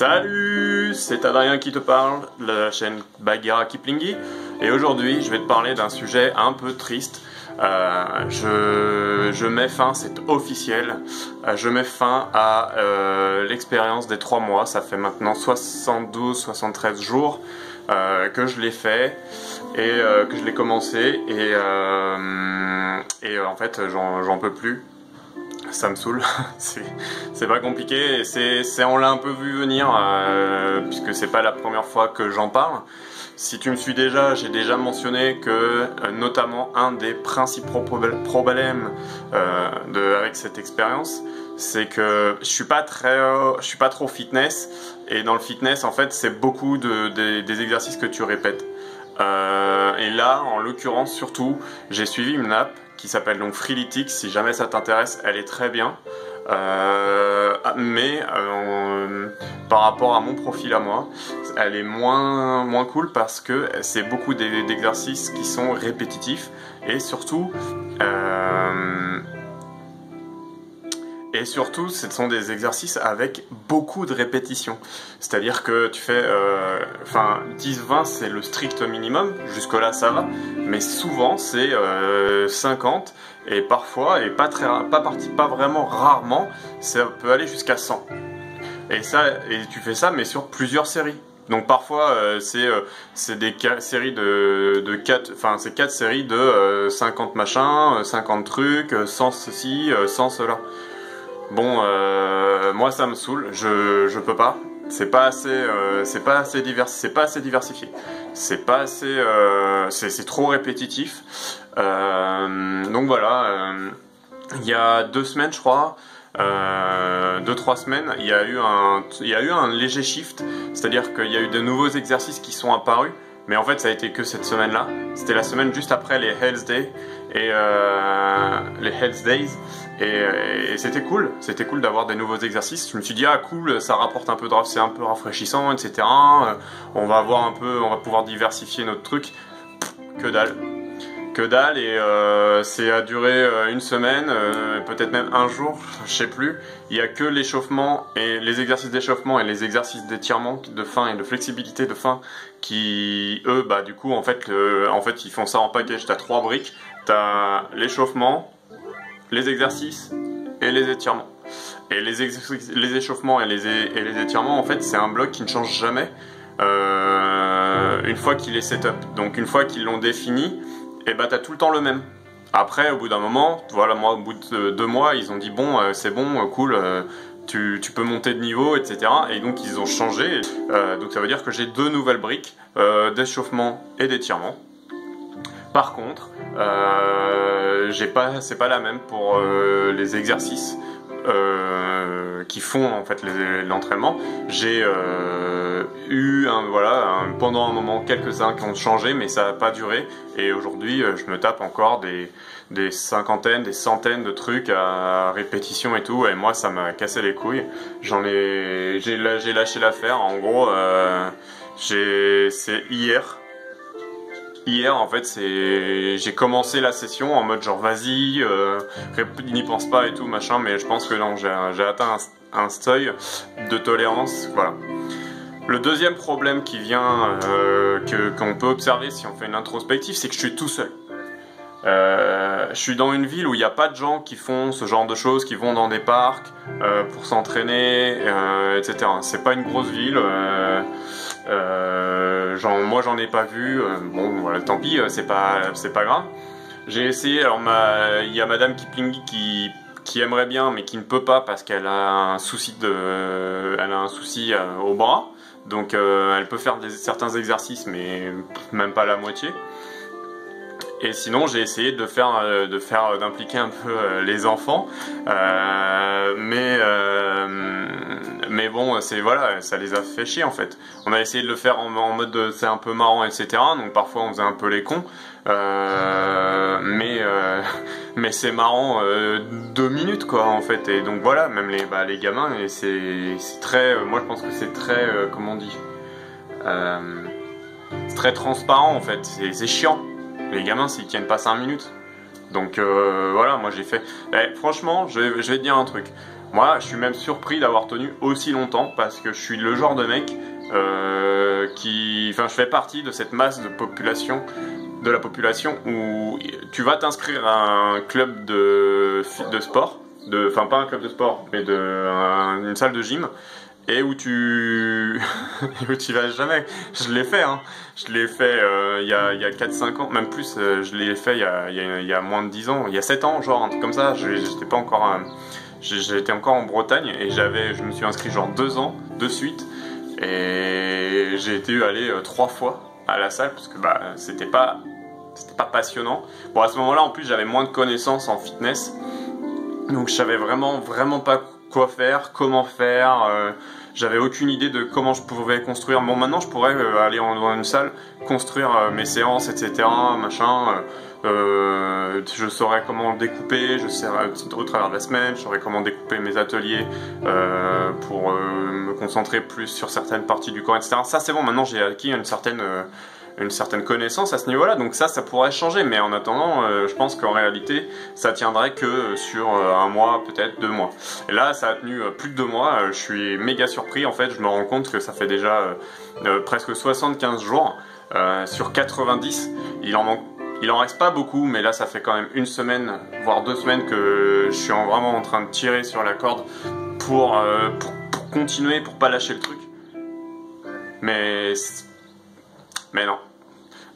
Salut, c'est Adrien qui te parle, de la chaîne Bagheera Kiplingi, et aujourd'hui je vais te parler d'un sujet un peu triste. Euh, je, mets fin, c'est officiel, euh, je mets fin à euh, l'expérience des 3 mois, ça fait maintenant 72-73 jours que je l'ai fait et que je l'ai commencé et, et en fait j'en peux plus ça me saoule, c'est pas compliqué, c'est on l'a un peu vu venir euh, puisque c'est pas la première fois que j'en parle. Si tu me suis déjà, j'ai déjà mentionné que euh, notamment un des principaux problèmes euh, avec cette expérience, c'est que je suis pas très, je suis pas trop fitness et dans le fitness en fait c'est beaucoup de, des exercices que tu répètes. Et là, en l'occurrence surtout, j'ai suivi une app qui s'appelle donc Freeletics. Si jamais ça t'intéresse, elle est très bien. Euh, mais euh, par rapport à mon profil à moi, elle est moins, moins cool parce que c'est beaucoup d'exercices qui sont répétitifs et surtout euh, et surtout, ce sont des exercices avec beaucoup de répétitions. C'est-à-dire que tu fais, euh, enfin, 10-20 c'est le strict minimum, jusque-là ça va, mais souvent c'est 50 euh, et parfois, et pas, très, pas, parti, pas vraiment rarement, ça peut aller jusqu'à 100. Et, ça, et tu fais ça, mais sur plusieurs séries. Donc parfois euh, c'est des séries de, de 4 enfin c'est 4 séries de 50 machins, 50 trucs, sans ceci, sans cela. Bon, euh, moi ça me saoule, je, peux pas. C'est pas assez, euh, c'est divers, c'est pas assez diversifié. C'est pas euh, c'est trop répétitif. donc voilà, il y a deux semaines, je crois, deux trois semaines, il y a eu un léger shift, c'est-à-dire qu'il y a eu de nouveaux exercices qui sont apparus. Mais en fait, ça a été que cette semaine-là. C'était la semaine juste après les Hells Hells Days et, c'était cool, c'était cool d'avoir des nouveaux exercices. Je me suis dit ah cool, ça rapporte un peu de, c'est un peu rafraîchissant, etc. Euh, on va avoir un peu, on va pouvoir diversifier notre truc. Que dalle, que dalle et euh, c'est à durer euh, une semaine, peut-être même un jour, je sais plus. Il y a que l'échauffement et les exercices d'échauffement et les exercices d'étirement de fin et de flexibilité de fin qui eux bah du coup en fait en fait ils font ça en package. T'as trois briques, t'as l'échauffement les exercices et les étirements. Et les, les échauffements et les, et les étirements, en fait, c'est un bloc qui ne change jamais euh, une fois qu'il est setup. Donc une fois qu'ils l'ont défini, et eh bah ben, t'as tout le temps le même. Après, au bout d'un moment, voilà, moi, au bout de deux mois, ils ont dit bon, euh, c'est bon, euh, cool, tu, tu, peux monter de niveau, etc. Et donc ils ont changé. donc ça veut dire que j'ai deux nouvelles briques d'échauffement et d'étirement. Par contre, euh, j'ai pas, c'est pas la même pour euh, les exercices euh, qui font en fait l'entraînement. J'ai euh, eu un, voilà pendant un moment quelques-uns qui ont changé, mais ça n'a pas duré. Et aujourd'hui, euh, je me tape encore des, des cinquantaines, des centaines de trucs à répétition et tout. Et moi, ça m'a cassé les couilles. J'en ai, j'ai lâché l'affaire. En gros, j'ai, c'est hier Hier, en fait, c'est j'ai commencé la session en mode genre vas-y, euh, n'y pense pas et tout machin, mais je pense que non, j'ai atteint un, seuil de tolérance, voilà. Le deuxième problème qui vient, euh, qu'on peut observer si on fait une introspective, c'est que je suis tout seul. Euh, je suis dans une ville où il n'y a pas de gens qui font ce genre de choses, qui vont dans des parcs euh, pour s'entraîner, etc. C'est pas une grosse ville. Moi, j'en ai pas vu. bon, voilà, tant pis, c'est pas, pas grave. J'ai essayé. Alors, il y a Madame Kiplingi qui qui aimerait bien, mais qui ne peut pas parce qu'elle a un souci de, elle a un souci au bras. Donc, elle peut faire certains exercices, mais même pas la moitié. Et sinon, j'ai essayé de faire, euh, de faire, euh, d'impliquer un peu euh, les enfants, mais mais bon, c'est voilà, ça les a fait chier en fait. On a essayé de le faire en, mode c'est un peu marrant, etc. Donc parfois on faisait un peu les cons, mais mais c'est marrant deux minutes quoi en fait. Et donc voilà, même les bah, les gamins, et c'est très, moi je pense que c'est très, comment on dit, c'est très transparent en fait. C'est chiant. Les gamins, s'ils tiennent pas 5 minutes. Donc euh, voilà, moi j'ai fait. Eh, franchement, je vais, te dire un truc. Moi, je suis même surpris d'avoir tenu aussi longtemps parce que je suis le genre de mec euh, qui, enfin, je fais partie de cette masse de population, de la population où tu vas t'inscrire à un club de, de sport, de, enfin pas un club de sport, mais de une salle de gym et où tu où tu vas jamais. Je l'ai fait, hein. je l'ai fait euh, il y a, y a 4-5 ans, même plus, euh, je l'ai fait il y, a, moins de 10 ans, il y a 7 ans, genre un truc comme ça, j'étais pas encore... J'étais encore en Bretagne et j'avais, je me suis inscrit genre deux ans de suite et j'ai été allé euh, trois fois à la salle parce que bah c'était pas c'était pas passionnant. Bon à ce moment-là en plus j'avais moins de connaissances en fitness donc je savais vraiment vraiment pas quoi faire, comment faire. Euh, j'avais aucune idée de comment je pouvais construire. Bon, maintenant, je pourrais euh, aller dans une salle, construire euh, mes séances, etc., machin. Euh, je saurais comment découper, je saurais au travers de la semaine, je saurais comment découper mes ateliers pour me concentrer plus sur certaines parties du corps, etc. Ça, c'est bon. Maintenant, j'ai acquis une certaine une certaine connaissance à ce niveau-là, donc ça, ça pourrait changer, mais en attendant, euh, je pense qu'en réalité, ça tiendrait que sur euh, un mois, peut-être deux mois. Et là, ça a tenu euh, plus de deux mois, je suis méga surpris, en fait, je me rends compte que ça fait déjà presque 75 jours sur 90, il en manque il en reste pas beaucoup, mais là ça fait quand même une semaine, voire deux semaines que je suis vraiment en train de tirer sur la corde pour, pour, pour continuer, pour pas lâcher le truc. Mais mais non.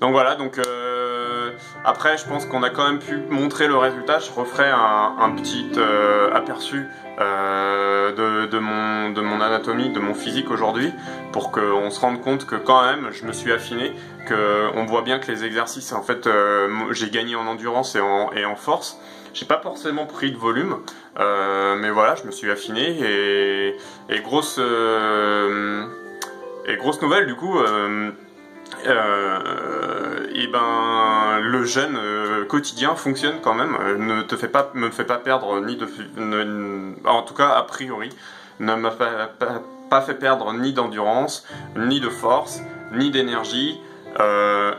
Donc voilà, donc euh, après je pense qu'on a quand même pu montrer le résultat. Je referai un, petit euh, aperçu euh, de, mon, anatomie, de mon physique aujourd'hui, pour qu'on se rende compte que quand même je me suis affiné, qu'on voit bien que les exercices, en fait, j'ai gagné en endurance et en, et en force. J'ai pas forcément pris de volume, mais voilà, je me suis affiné et grosse et grosse nouvelle du coup euh, et ben le jeûne euh, quotidien fonctionne quand même, euh, ne te fait pas, me fait pas perdre ni de, en tout cas a priori, ne m'a pas, pas, fait perdre ni d'endurance, ni de force, ni d'énergie,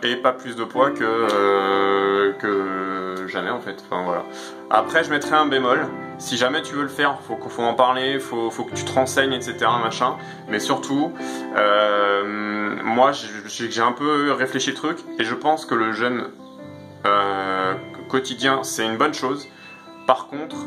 et pas plus de poids que que jamais en fait. Enfin voilà. Après je mettrai un bémol si jamais tu veux le faire, faut, faut en parler, faut, faut que tu te renseignes, etc. Machin. Mais surtout, euh, moi j'ai un peu réfléchi le truc et je pense que le jeûne euh, quotidien c'est une bonne chose. Par contre,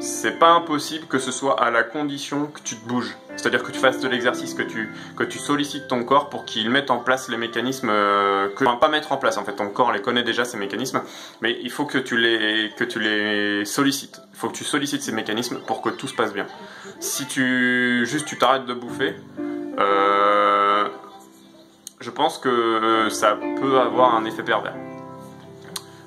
c'est pas impossible que ce soit à la condition que tu te bouges. C'est-à-dire que tu fasses de l'exercice, que tu, que tu sollicites ton corps pour qu'il mette en place les mécanismes euh, que, enfin, pas mettre en place en fait, ton corps les connaît déjà ces mécanismes, mais il faut que tu les, que tu les sollicites. Il faut que tu sollicites ces mécanismes pour que tout se passe bien. Si tu, juste tu t'arrêtes de bouffer, euh, je pense que ça peut avoir un effet pervers.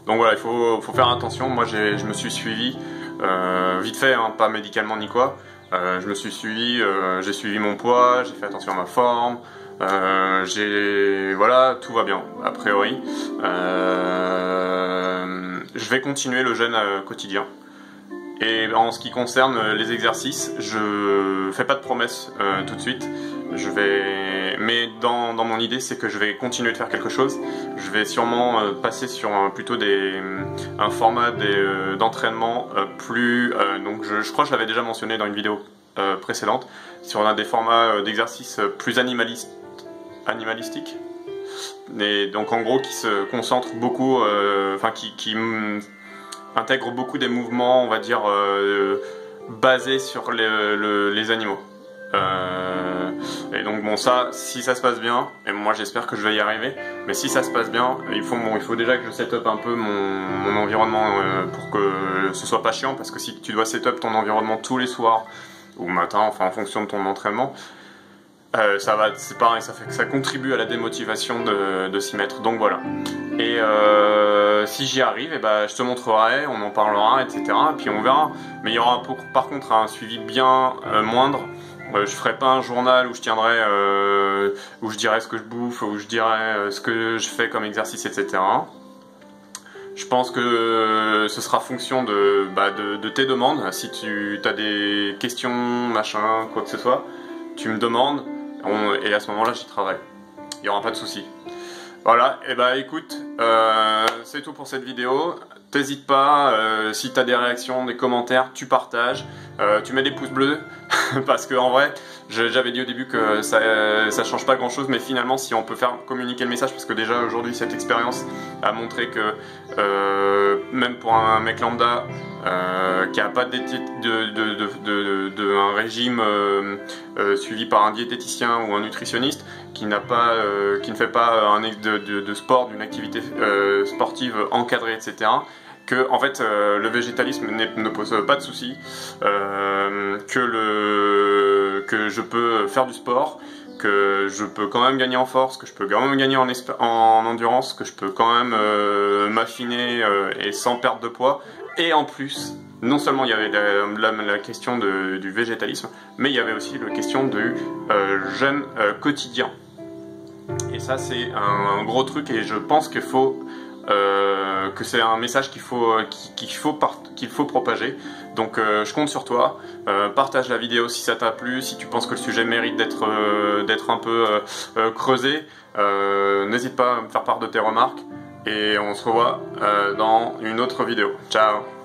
Donc voilà, il faut, faut faire attention. Moi, je me suis suivi euh, vite fait, hein, pas médicalement ni quoi. Euh, je me suis suivi, euh, j'ai suivi mon poids, j'ai fait attention à ma forme, j'ai voilà, tout va bien a priori. je vais continuer le jeûne quotidien. Et en ce qui concerne les exercices, je fais pas de promesses tout de suite. Je vais, mais dans, dans mon idée, c'est que je vais continuer de faire quelque chose. Je vais sûrement euh, passer sur un, plutôt des, un format euh, d'entraînement euh, plus. donc, je, crois que je l'avais déjà mentionné dans une vidéo précédente sur un des formats d'exercice plus animaliste, animalistiques. Et donc, en gros, qui se concentre beaucoup, enfin, qui, qui intègre beaucoup des mouvements, on va dire, basés sur les, les animaux. Euh, et donc bon ça, si ça se passe bien, et moi j'espère que je vais y arriver, mais si ça se passe bien, il faut, bon, il faut déjà que je set up un peu mon, environnement euh, pour que ce soit pas chiant, parce que si tu dois set up ton environnement tous les soirs ou matin, enfin en fonction de ton entraînement, euh, ça va, c'est pareil, ça fait que ça contribue à la démotivation de, s'y mettre. Donc voilà. Et euh, si j'y arrive, et eh ben, je te montrerai, on en parlera, etc. Et puis on verra. Mais il y aura par contre un suivi bien moindre je ferai pas un journal où je tiendrai, euh, où je dirai ce que je bouffe, où je dirai euh, ce que je fais comme exercice, etc. Je pense que ce sera fonction de, bah, de, tes demandes. Si tu as des questions, machin, quoi que ce soit, tu me demandes et à ce moment-là, j'y travaille. Il n'y aura pas de souci. Voilà, et bah écoute, c'est tout pour cette vidéo. T'hésites pas, euh, si t'as des réactions, des commentaires, tu partages, euh, tu mets des pouces bleus, parce que en vrai, j'avais dit au début que ça, ça change pas grand chose, mais finalement, si on peut faire communiquer le message, parce que déjà aujourd'hui, cette expérience a montré que euh, même pour un mec lambda qui a pas de, un régime suivi par un diététicien ou un nutritionniste, qui n'a pas, qui ne fait pas un de, sport, d'une activité sportive encadrée, etc que en fait euh, le végétalisme ne pose pas de soucis, euh, que le que je peux faire du sport, que je peux quand même gagner en force, que je peux quand même gagner en, en endurance, que je peux quand même euh, m'affiner et sans perdre de poids. Et en plus, non seulement il y avait la, question du végétalisme, mais il y avait aussi la question du jeûne quotidien. Et ça, c'est un, gros truc et je pense qu'il faut euh, que c'est un message qu'il faut euh, qu'il faut qu'il faut propager. Donc euh, je compte sur toi. partage la vidéo si ça t'a plu, si tu penses que le sujet mérite d'être d'être un peu creusé. N'hésite pas à me faire part de tes remarques et on se revoit dans une autre vidéo. Ciao